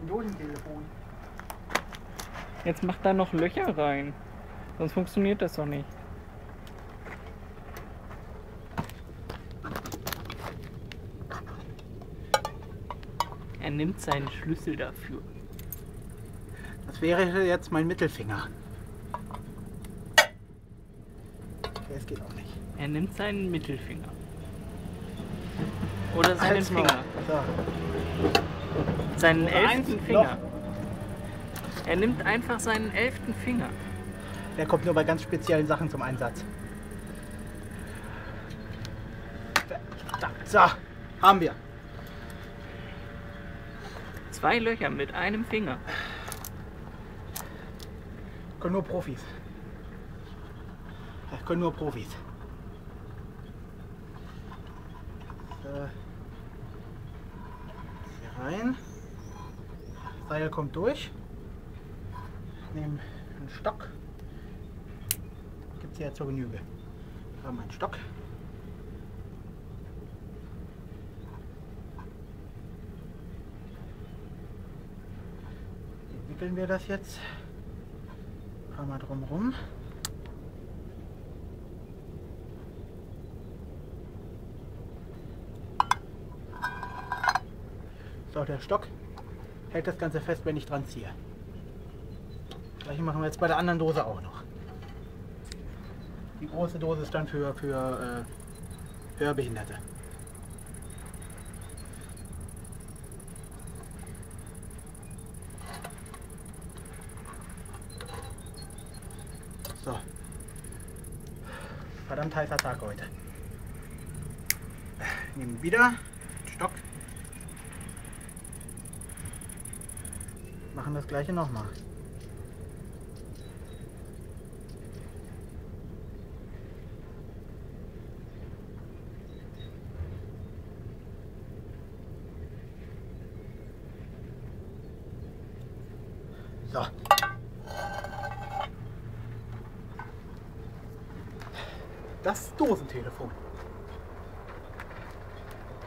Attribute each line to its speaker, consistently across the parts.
Speaker 1: Ein Dosentelefon.
Speaker 2: Jetzt macht da noch Löcher rein. Sonst funktioniert das doch nicht. Er nimmt seinen Schlüssel dafür.
Speaker 1: Das wäre jetzt mein Mittelfinger. Das geht auch nicht.
Speaker 2: Er nimmt seinen Mittelfinger. Oder seinen
Speaker 1: Halt's mal.
Speaker 2: Finger.
Speaker 1: So.
Speaker 2: Seinen elften Finger. Er nimmt einfach seinen elften Finger.
Speaker 1: Der kommt nur bei ganz speziellen Sachen zum Einsatz. So, haben wir.
Speaker 2: Zwei Löcher mit einem Finger.
Speaker 1: Können nur Profis. Das können nur Profis. So. Rein. Seil kommt durch. Nehmen einen Stock. Gibt es ja zur Genüge. Wir haben einen Stock. Wie wickeln wir das jetzt? Fahren wir drum rum. So, der Stock hält das Ganze fest, wenn ich dran ziehe. Gleiche machen wir jetzt bei der anderen Dose auch noch. Die große Dose ist dann für, für äh, Hörbehinderte. So. Verdammt heißer Tag heute. Nehmen wieder Stock. Machen das gleiche nochmal. So. Das Dosentelefon.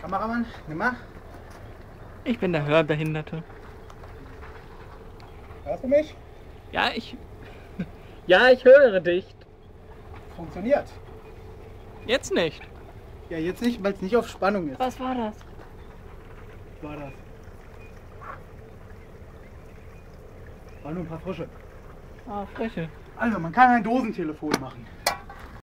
Speaker 1: Kameramann, nimm mal.
Speaker 2: Ich bin der Hörbehinderte.
Speaker 1: Hörst du mich?
Speaker 2: Ja, ich. Ja, ich höre dich.
Speaker 1: Funktioniert.
Speaker 2: Jetzt nicht.
Speaker 1: Ja, jetzt nicht, weil es nicht auf Spannung ist.
Speaker 2: Was war das?
Speaker 1: Was war das? War nur ein paar Frische.
Speaker 2: Ah, Fläche.
Speaker 1: Also, man kann ein Dosentelefon machen.